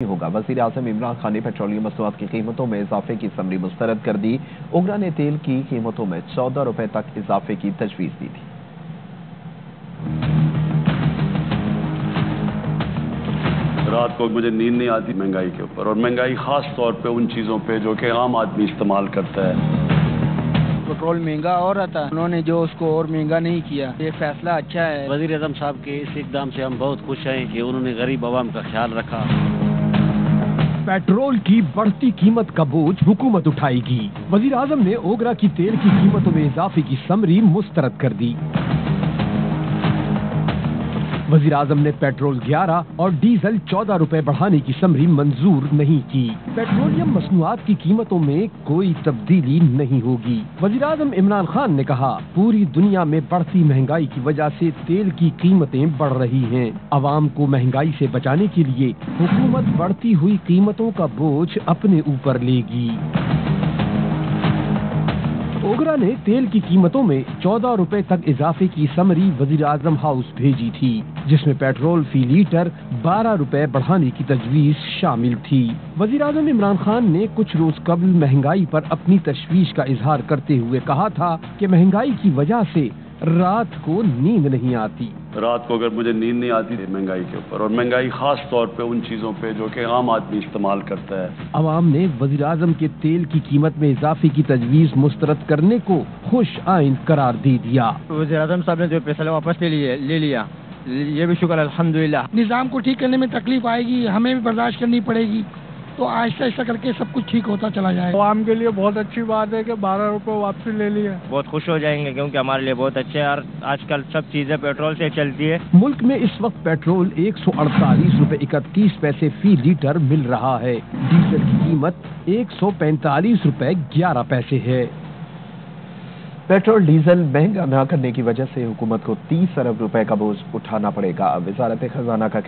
होगा। वज़ीर अजम इमरान खान ने पेट्रोलियम मसनूआत की कीमतों में इजाफे की समरी मुस्तरद कर दी। उगरा ने तेल की कीमतों में चौदह रुपए तक इजाफे की तजवीज दी थी। रात को मुझे नींद नहीं आती महँगाई के ऊपर और महँगाई खास तौर पे उन चीज़ों पे जो कि आम आदमी इस्तेमाल करता है। पेट्रोल महँगा और रहा था उन्होंने जो उसको और महँगा नहीं किया। ये फैसला अच्छा है। वज़ीर अजम साहब के इस इकदाम से हम बहुत खुश हैं कि उन्होंने गरीब आवाम का ख्याल रखा। पेट्रोल की बढ़ती कीमत का बोझ हुकूमत उठाएगी। वज़ीर आज़म ने ओगरा की तेल की कीमतों में इजाफे की समरी मुस्तरद कर दी। वज़ीर आज़म ने पेट्रोल 11 और डीजल 14 रुपए बढ़ाने की समरी मंजूर नहीं की। पेट्रोलियम मसनूआत की कीमतों में कोई तब्दीली नहीं होगी। वज़ीर आज़म इमरान खान ने कहा, पूरी दुनिया में बढ़ती महँगाई की वजह से तेल की कीमतें बढ़ रही हैं। आवाम को महँगाई से बचाने के लिए हुकूमत बढ़ती हुई कीमतों का बोझ अपने ऊपर लेगी। ओगरा ने तेल की कीमतों में चौदह रुपए तक इजाफे की समरी वज़ीर आज़म हाउस भेजी थी, जिसमें पेट्रोल फ़ी लीटर बारह रुपए बढ़ाने की तजवीज शामिल थी। वज़ीर आज़म इमरान खान ने कुछ रोज कबल महँगाई पर अपनी तशवीश का इजहार करते हुए कहा था कि महँगाई की वजह से रात को नींद नहीं आती। रात को अगर मुझे नींद नहीं आती थी महँगाई के ऊपर और महँगाई खास तौर पे उन चीज़ों पे जो कि आम आदमी इस्तेमाल करता है। आवाम ने वज़ीर आज़म के तेल की कीमत में इजाफे की तजवीज मुस्तरद करने को खुश आइन करार दे दिया। वज़ीर आज़म साहब ने जो फैसला वापस ले लिया ले लिया। ये भी शुक्र अलहमदिल्ला निज़ाम को ठीक करने में तकलीफ़ आएगी हमें भी बर्दाश्त करनी पड़ेगी। तो आहिस्ता आहिस्ता करके सब कुछ ठीक होता चला जाएगा। आवाम के लिए बहुत अच्छी बात है कि बारह रुपए वापसी ले लिए। बहुत खुश हो जाएँगे क्योंकि हमारे लिए बहुत अच्छे और आजकल सब चीज़ें पेट्रोल से चलती है। मुल्क में इस वक्त पेट्रोल एक सौ अड़तालीस रूपए इकतीस पैसे फ़ी लीटर मिल रहा है। डीजल की कीमत एक सौ पैंतालीस रूपए ग्यारह पैसे है। पेट्रोल डीजल महँगा न करने की वजह से हुकूमत को 30 अरब रुपए का बोझ उठाना पड़ेगा। वजारत खजाना का